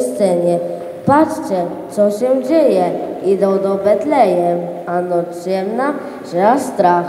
scenie. Patrzcie, co się dzieje. Idą do Betlejem, a noc ciemna, że strach.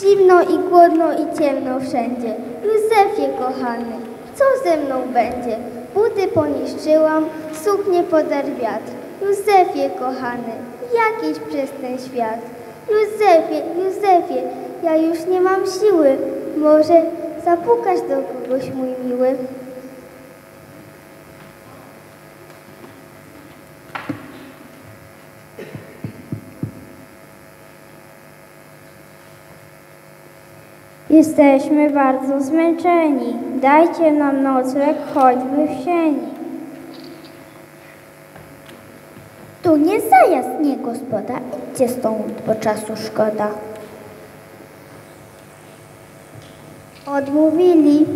Zimno i głodno i ciemno wszędzie. Józefie kochany, co ze mną będzie? Buty poniszczyłam, suknię podarł wiatr. Józefie kochany, jakiś przez ten świat. Józefie, Józefie, ja już nie mam siły. Może zapukać do kogoś, mój miły. Jesteśmy bardzo zmęczeni. Dajcie nam nocleg choćby w sieni. Tu nie zajazd, nie gospoda. Idźcie stąd, bo czasu szkoda. Odmówili,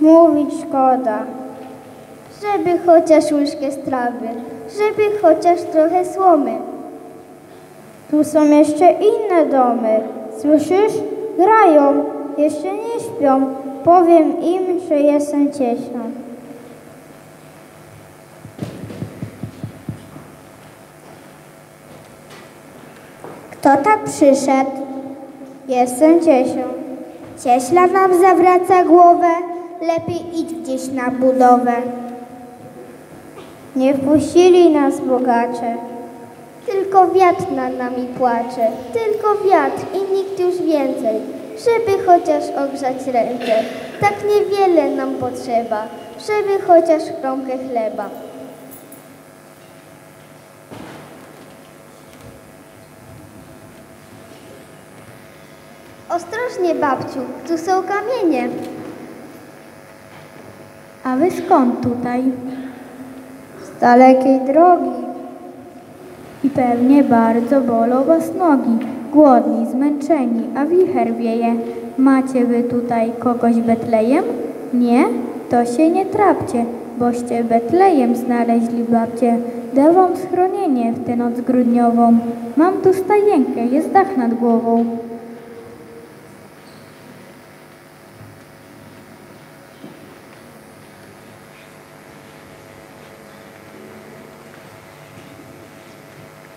Mówić szkoda. żeby chociaż łyżkę strawy, żeby chociaż trochę słomy. Tu są jeszcze inne domy. Słyszysz? Grają. Jeszcze nie śpią. Powiem im, że jestem ciesią. Kto tak przyszedł? Jestem ciesią. Cieśla nam zawraca głowę, lepiej idź gdzieś na budowę. Nie wpuścili nas bogacze. Tylko wiatr nad nami płacze, tylko wiatr i nikt już więcej, żeby chociaż ogrzać ręce. Tak niewiele nam potrzeba, żeby chociaż kromkę chleba. Ostrożnie, babciu, tu są kamienie. A wy skąd tutaj? Z dalekiej drogi. I pewnie bardzo bolą was nogi. Głodni, zmęczeni, a wicher wieje. Macie wy tutaj kogoś Betlejem? Nie? To się nie trapcie, boście Betlejem znaleźli babcie. Dam wam schronienie w tę noc grudniową. Mam tu stajenkę, jest dach nad głową.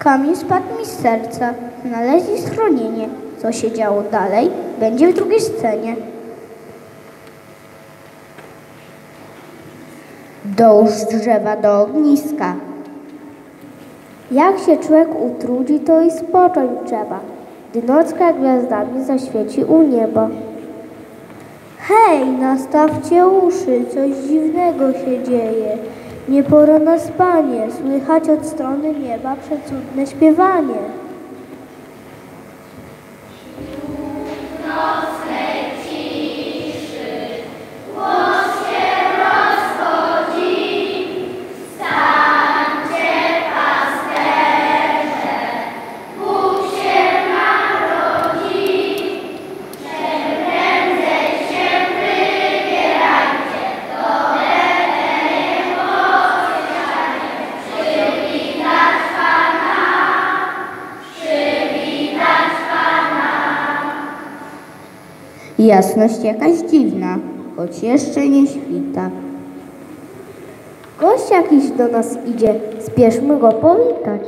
Kamień spadł mi z serca. Znaleźli schronienie. Co się działo dalej, będzie w drugiej scenie. Dołóż drzewa do ogniska. Jak się człowiek utrudzi, to i spocząć trzeba, gdy nocka gwiazdami zaświeci u nieba. Hej, nastawcie uszy, coś dziwnego się dzieje. Nie pora na spanie, słychać od strony nieba przecudne śpiewanie. Jasność jakaś dziwna, choć jeszcze nie świta. Gość jakiś do nas idzie, spieszmy go powitać.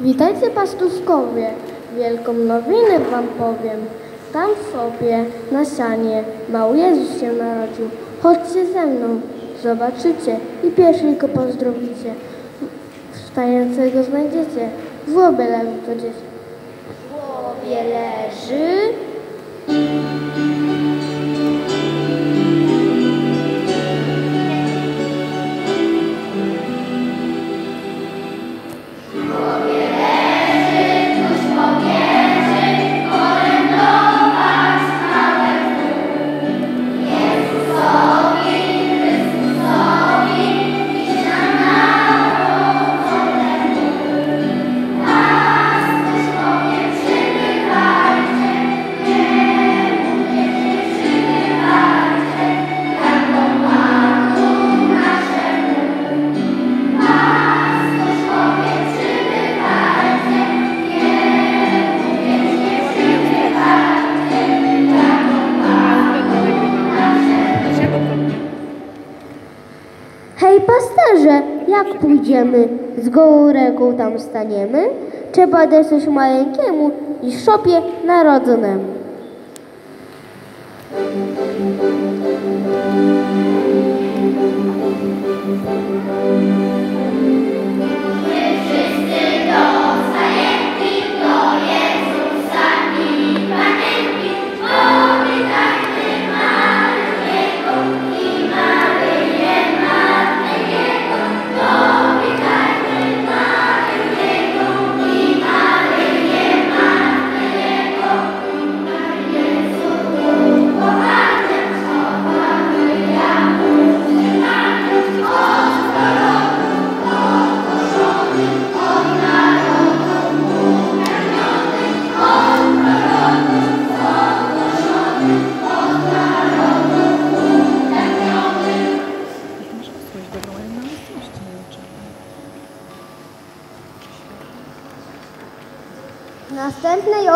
Witajcie pastuszkowie, wielką nowinę wam powiem. Tam sobie na sianie mały Jezus się narodził. Chodźcie ze mną, zobaczycie i pierwszy pozdrowicie. Wstającego znajdziecie, w łobie leży to dziecię. W głowie leży pójdziemy? Z gołą ręką tam staniemy? Trzeba dać coś maleńkiemu i szopie narodzonemu.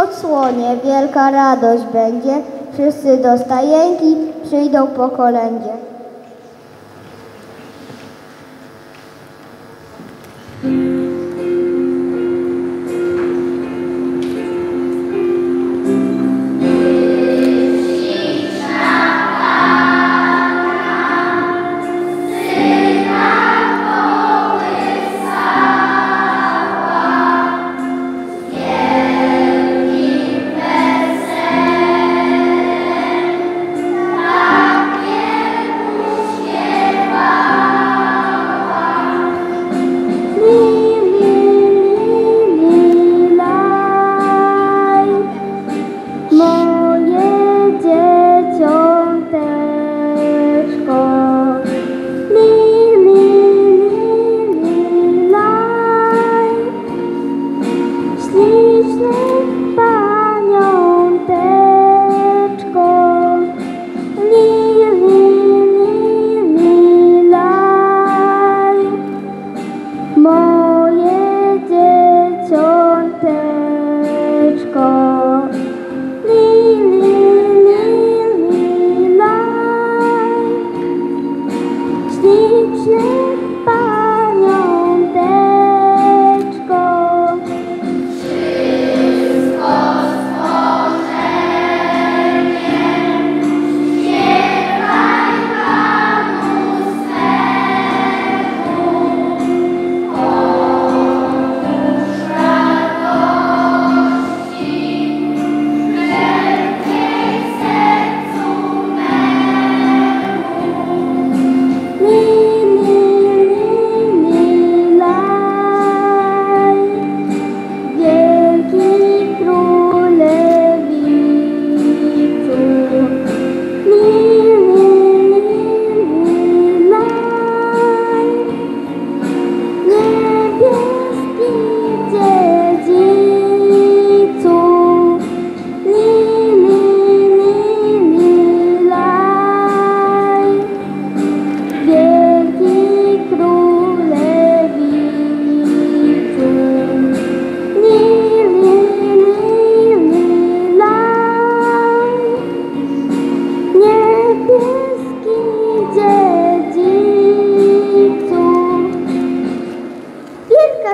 Odsłonie wielka radość będzie. Wszyscy do stajenki przyjdą po kolędzie.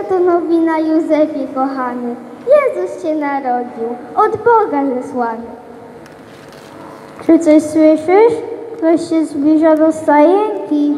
To nowina Józefie kochany. Jezus się narodził, od Boga zesłany. Czy coś słyszysz? Ktoś się zbliża do stajenki.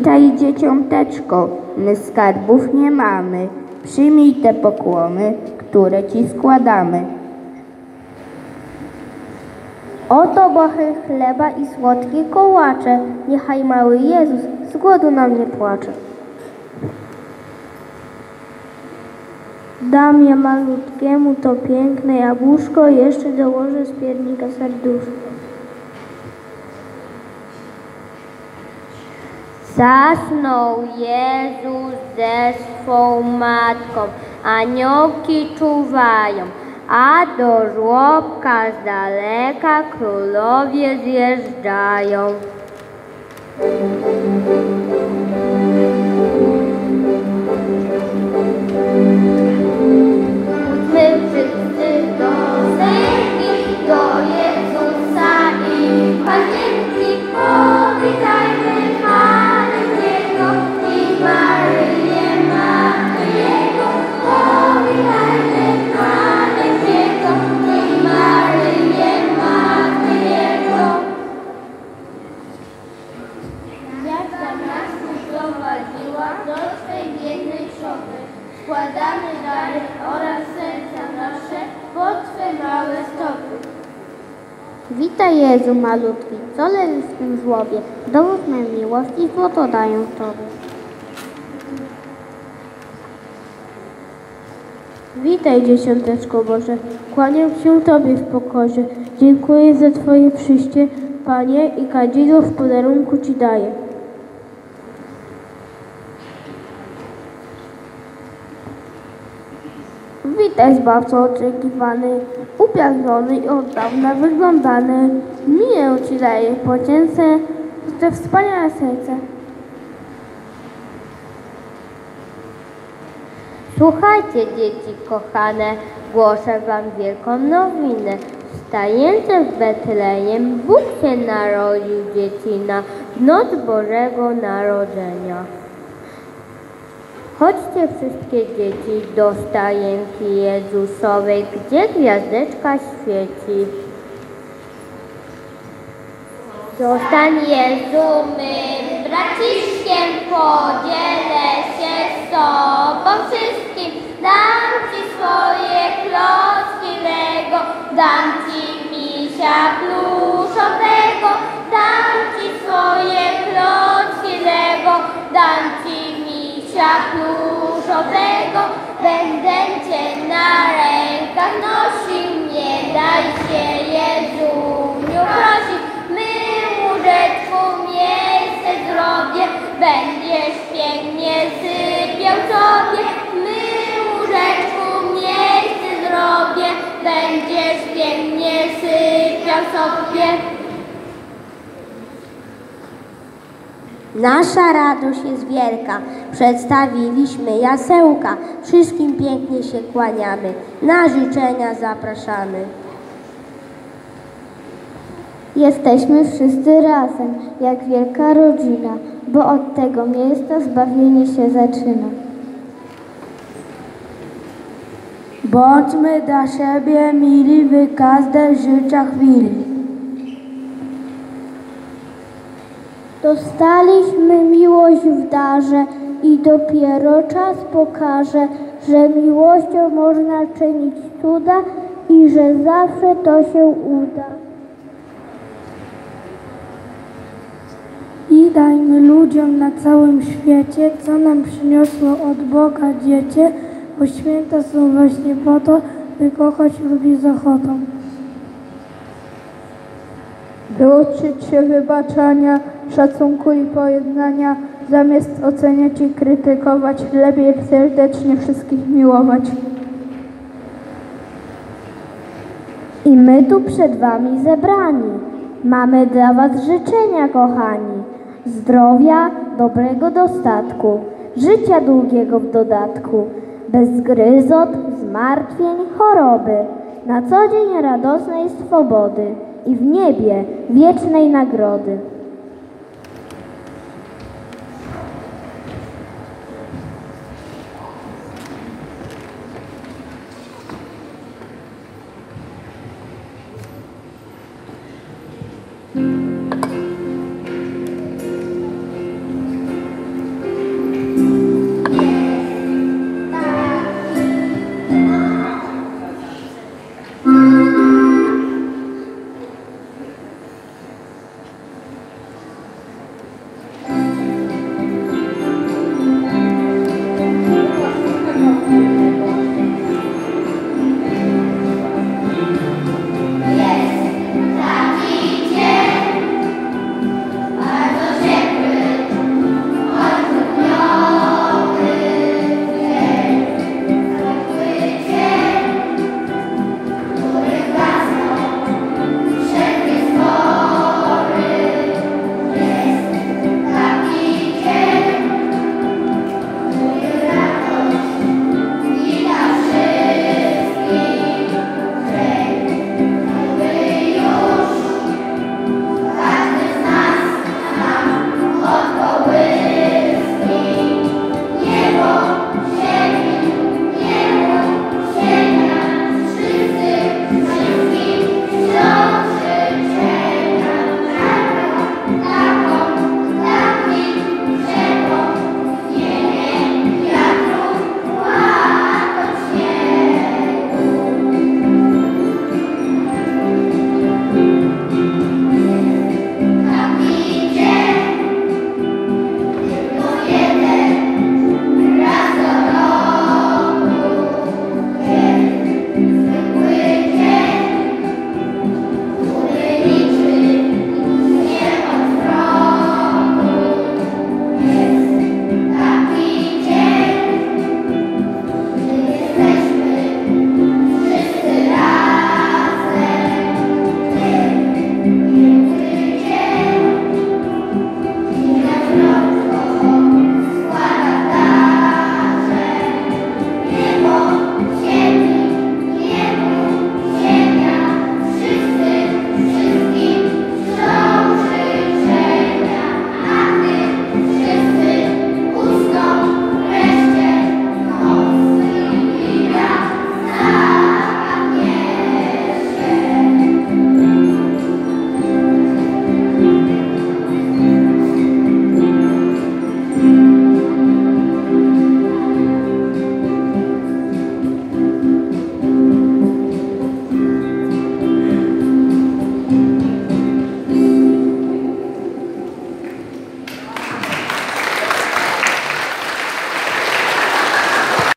Witaj dzieciąteczko, my skarbów nie mamy. Przyjmij te pokłony, które ci składamy. Oto bochy chleba i słodkie kołacze. Niechaj mały Jezus z głodu nam nie płacze. Dam ja malutkiemu to piękne jabłuszko, jeszcze dołożę z piernika serduszko. Zasnął Jezus ze swą matką, aniołki czuwają, a do żłobka z daleka królowie zjeżdżają. Malutki, co leży w tym żłobie? Dowód mej miłości złoto daję Tobie. Witaj dziesiąteczko Boże, kłaniam się Tobie w pokorze. Dziękuję za Twoje przyjście, Panie, i kadzidło w podarunku Ci daję. Witaj Zbawco oczekiwany, upragniony i od dawna wyglądany. Miję Ci daję pocięce, te wspaniałe serce. Słuchajcie, dzieci kochane, głoszę wam wielką nowinę. Wstające w Betlejem Bóg się narodził dziecina noc Bożego Narodzenia. Chodźcie wszystkie dzieci do stajenki Jezusowej, gdzie gwiazdeczka świeci. Zostań Jezu mym braciszkiem, podzielę się z Tobą wszystkim. Dam Ci swoje klocki Lego, dam Ci misia pluszowego. Sobie. Nasza radość jest wielka. Przedstawiliśmy jasełka. Wszystkim pięknie się kłaniamy. Na życzenia zapraszamy. Jesteśmy wszyscy razem, jak wielka rodzina, bo od tego miejsca zbawienie się zaczyna. Bądźmy dla siebie mili w każdej życia chwili. Dostaliśmy miłość w darze i dopiero czas pokaże, że miłością można czynić cuda i że zawsze to się uda. I dajmy ludziom na całym świecie, co nam przyniosło od Boga dziecię, bo święta są właśnie po to, by kochać ludzi z ochotą. By uczyć się wybaczania, szacunku i pojednania, zamiast oceniać i krytykować, lepiej serdecznie wszystkich miłować. I my tu przed Wami zebrani. Mamy dla Was życzenia, kochani. Zdrowia, dobrego dostatku, życia długiego w dodatku, bez gryzot, zmartwień, choroby, na co dzień radosnej swobody i w niebie wiecznej nagrody.